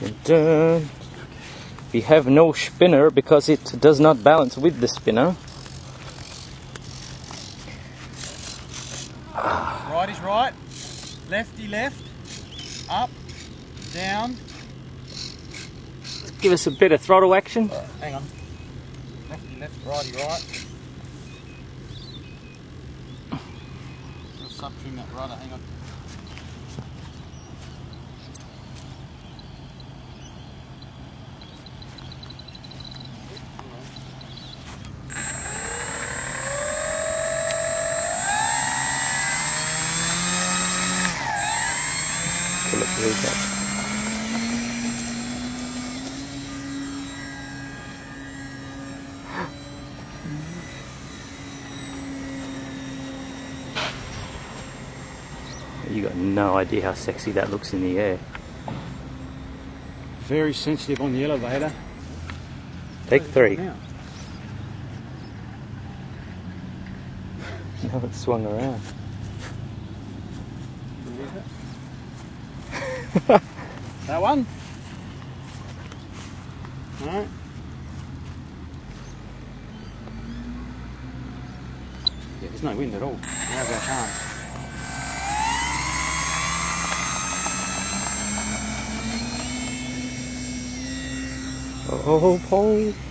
Dun, dun. We have no spinner because it does not balance with the spinner. Right is right, lefty left, up, down. Give us a bit of throttle action. Uh, hang on. Lefty left, righty right. Just sub trim that rudder, hang on. Pull it that. You got no idea how sexy that looks in the air. Very sensitive on the elevator. Take three. Now. Now it's swung around. That one? Alright. Yeah, there's no wind at all. Now's our chance. Oh, oh, oh Paul.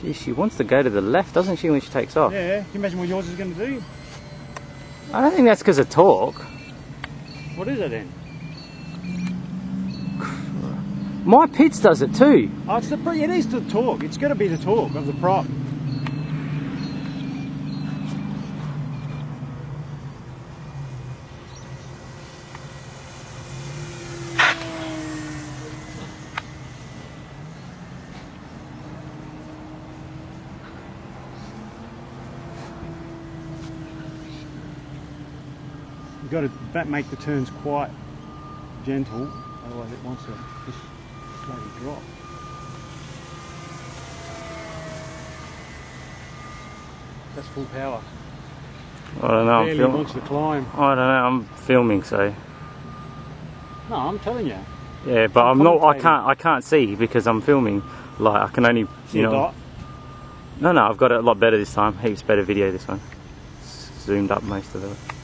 Gee, she wants to go to the left, doesn't she, when she takes off? Yeah, can you imagine what yours is going to do? I don't think that's because of torque. What is it then? My Pitts does it too. Oh, it's the, it is the torque. It's got to be the torque of the prop. You've got to make the turns quite gentle, otherwise it wants to just slowly drop. That's full power. I don't know. I'm Barely film- wants to climb. I don't know. I'm filming, so No, I'm telling you. yeah. But I'm I'm not. I can't. I can't see because I'm filming. Like I can only, See you know. dot? No, no. I've got it a lot better this time. Heaps better video this one. Zoomed up most of it.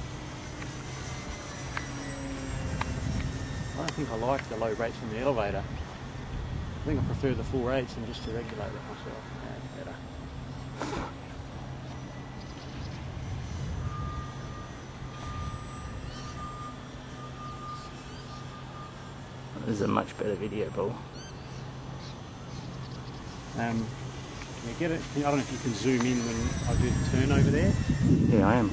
Don't think I like the low rates from the elevator. I think I prefer the full rates and just to regulate it myself. Yeah, better. This is a much better video, Paul. Um, yeah, get it. I don't know if you can zoom in when I do the turn over there. Yeah, I am.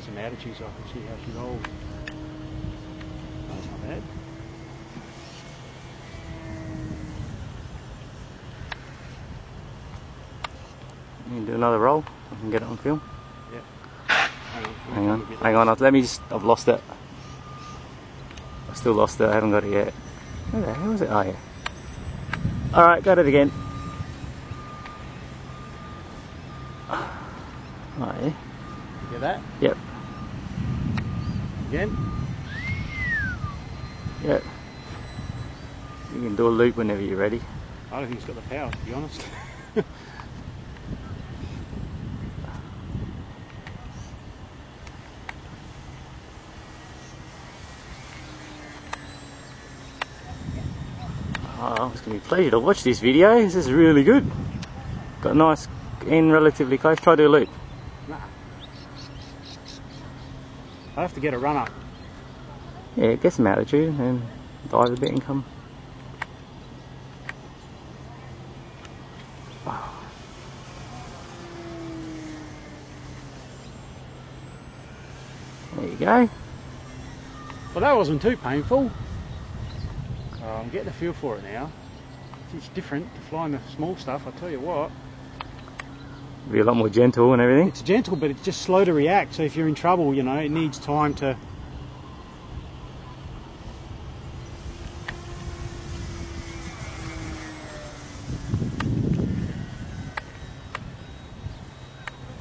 Get some attitude so I can see how she rolls. That's not bad. You can do another roll. I can get it on film. Hang on. Hang on, hang on. Let me just. I've lost it. I still lost it. I haven't got it yet. Where the hell is it? Oh yeah. All right, got it again. Oh yeah. Get that? Yep. Again? Yep. You can do a loop whenever you're ready. I don't think it's got the power, to be honest. Ah, oh, it's gonna be a pleasure to watch this video. This is really good. Got a nice in relatively close. Try to do a loop. I have to get a run up. Yeah, get some altitude and dive a bit and come. There you go. Well, that wasn't too painful. Um, oh, I'm getting a feel for it now. It's different to flying the small stuff, I tell you what be a lot more gentle and everything. It's gentle, but it's just slow to react. So if you're in trouble, you know, it needs time to.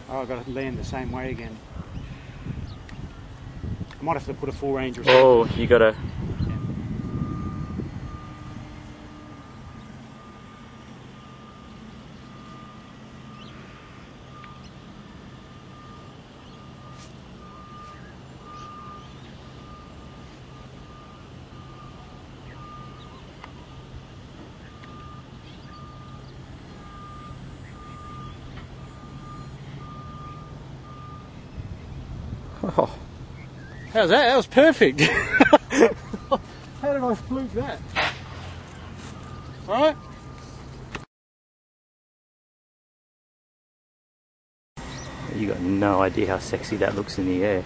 Oh, I've got to land the same way again. I might have to put a full range or. Oh, you got to Oh, How's that? That was perfect. How did I fluke that? Right? you got no idea how sexy that looks in the air.